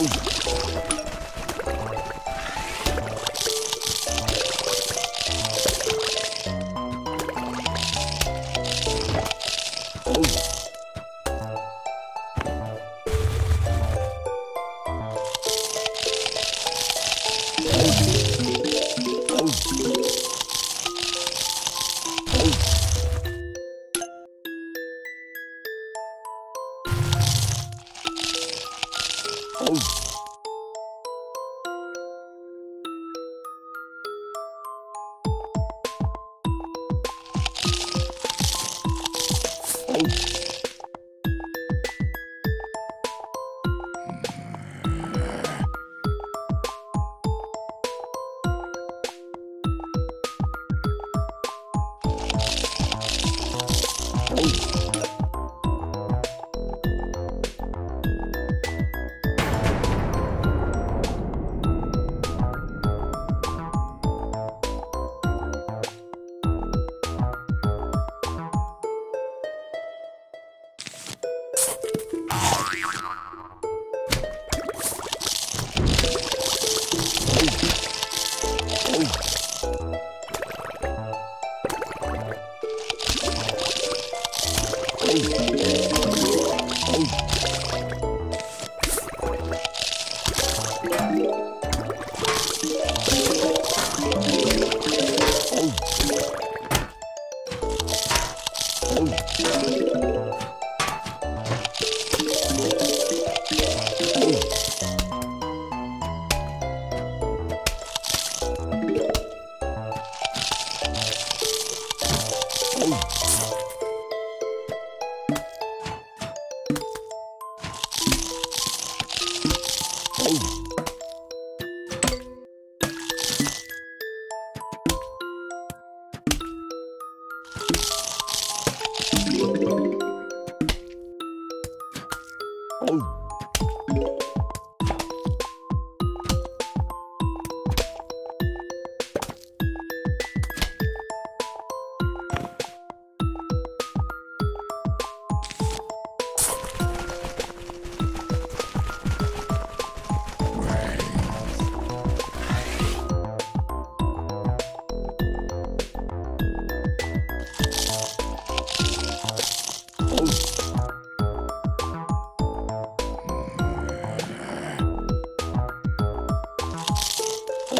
Oh, Oh,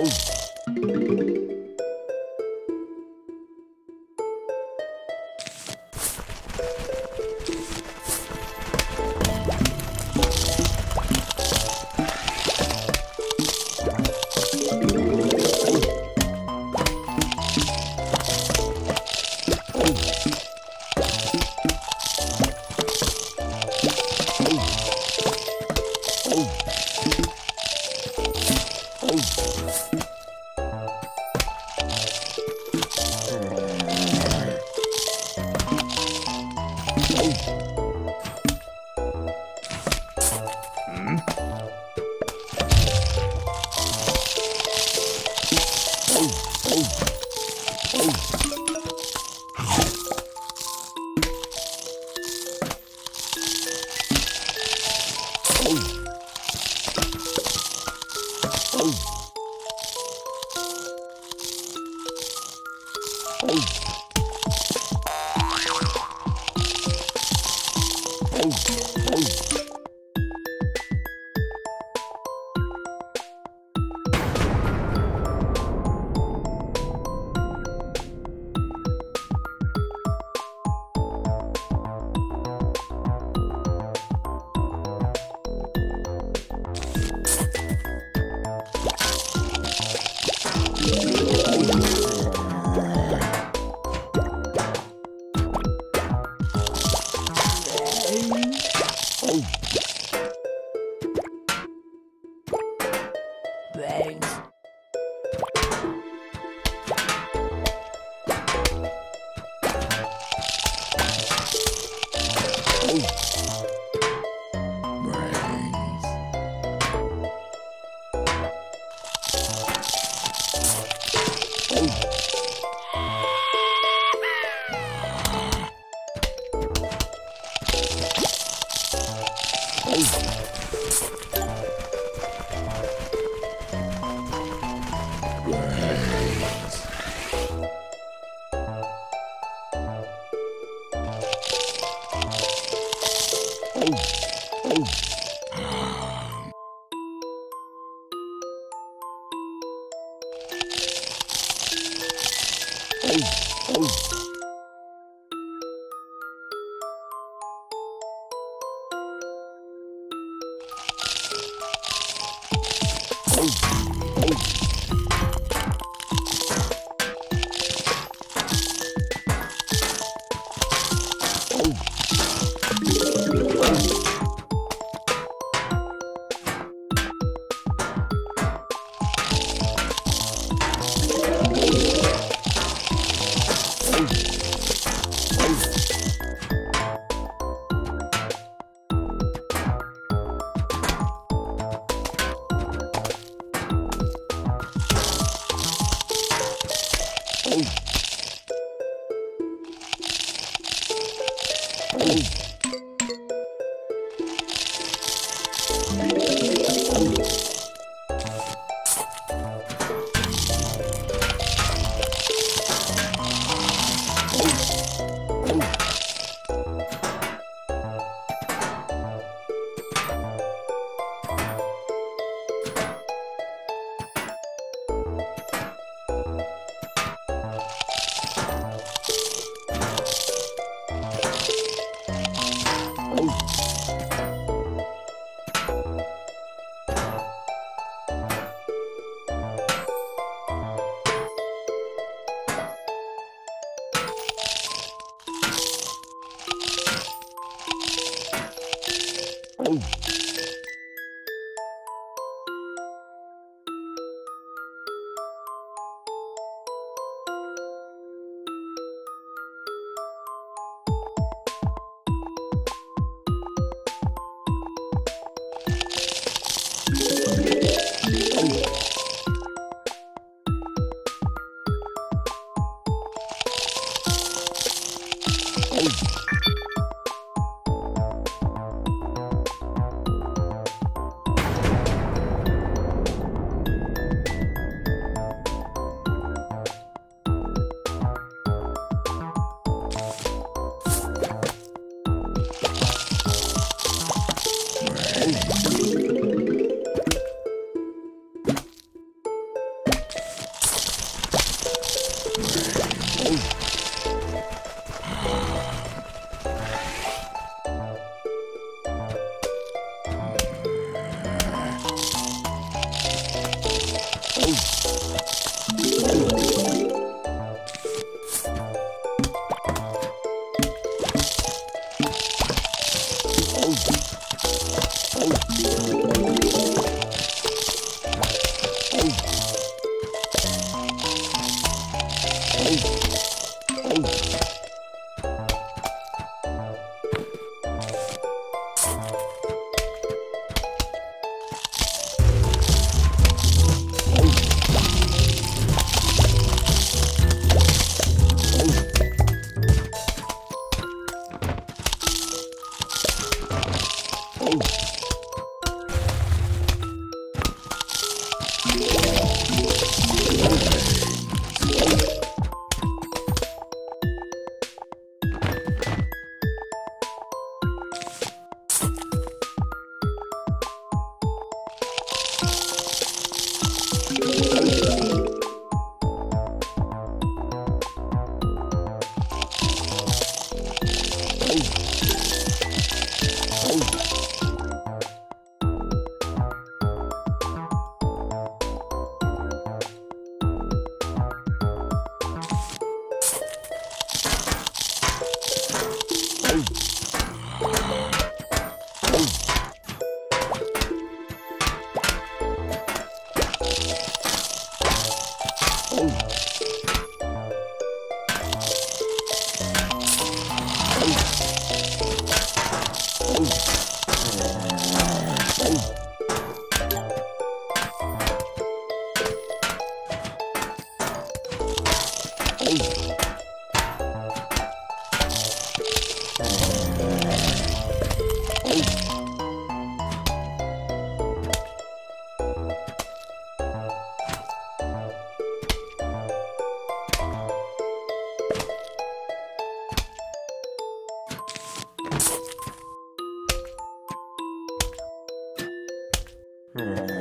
Oh. Música Oh. Boom. Oh, Oh.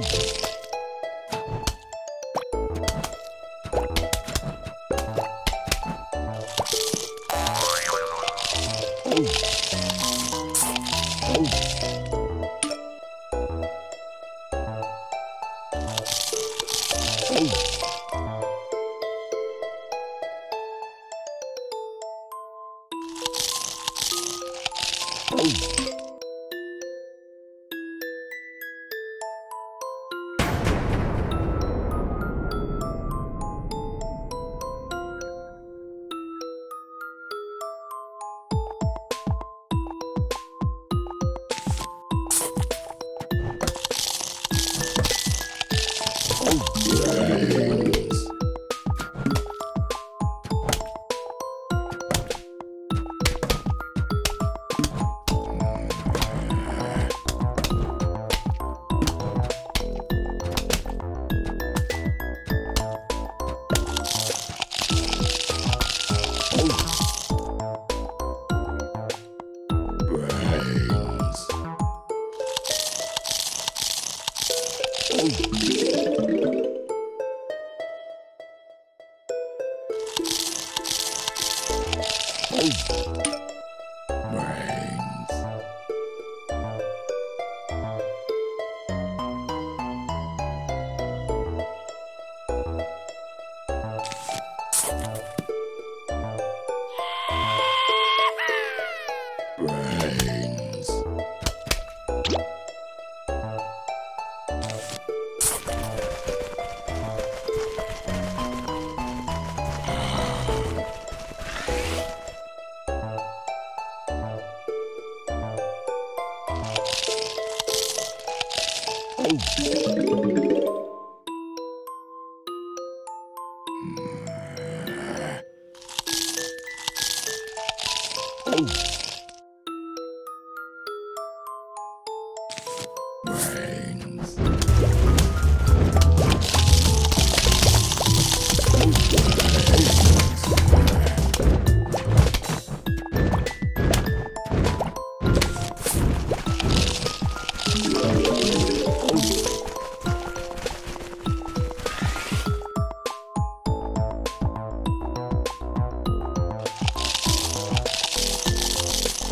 Woo! Oh. Valeu!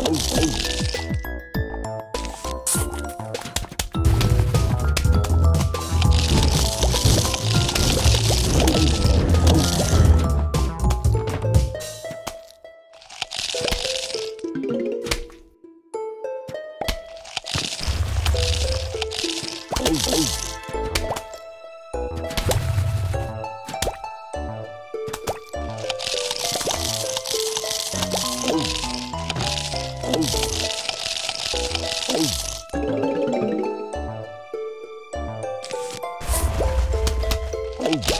oh, oh. Brains.